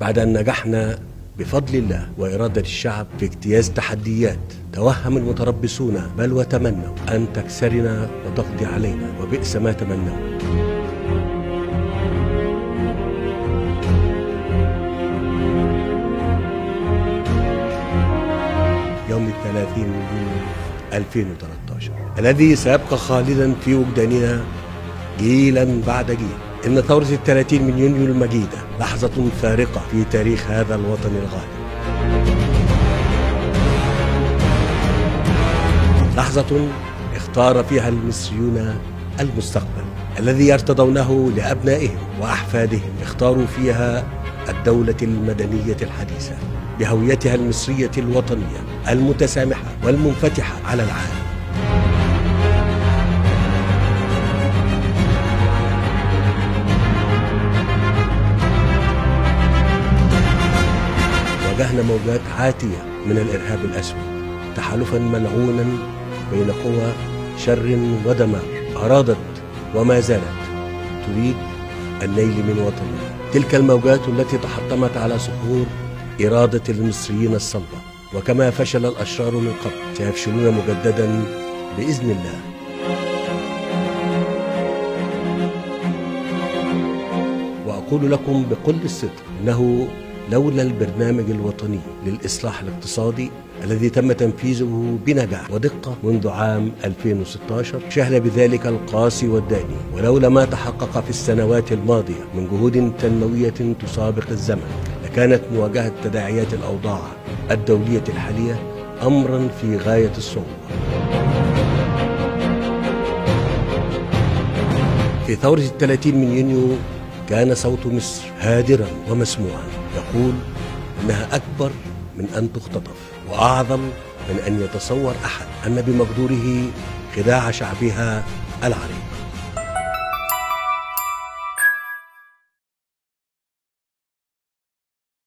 بعد أن نجحنا بفضل الله وإرادة الشعب في اجتياز تحديات توهم المتربصون بل وتمنوا أن تكسرنا وتقضي علينا وبئس ما تمنوا. يوم الثلاثين من يونيو 2013 الذي سيبقى خالدا في وجداننا جيلا بعد جيل. إن ثورة الثلاثين من يونيو المجيدة لحظة فارقة في تاريخ هذا الوطن الغالي. لحظة اختار فيها المصريون المستقبل الذي يرتضونه لأبنائهم وأحفادهم. اختاروا فيها الدولة المدنية الحديثة بهويتها المصرية الوطنية المتسامحة والمنفتحة على العالم. واجهنا موجات عاتية من الإرهاب الأسود تحالفا ملعونا بين قوى شر ودمار أرادت وما زالت تريد النيل من وطننا تلك الموجات التي تحطمت على صخور إرادة المصريين الصلبة وكما فشل الأشرار من قبل سيفشلون مجددا بإذن الله. وأقول لكم بكل الصدق أنه لولا البرنامج الوطني للإصلاح الاقتصادي الذي تم تنفيذه بنجاح ودقة منذ عام 2016 شهد بذلك القاسي والداني. ولولا ما تحقق في السنوات الماضية من جهود تنموية تسابق الزمن لكانت مواجهة تداعيات الأوضاع الدولية الحالية أمرا في غاية الصعوبة. في ثورة الثلاثين من يونيو كان صوت مصر هادرا ومسموعا. يقول إنها أكبر من أن تختطف وأعظم من أن يتصور أحد أن بمقدوره خداع شعبها العريق.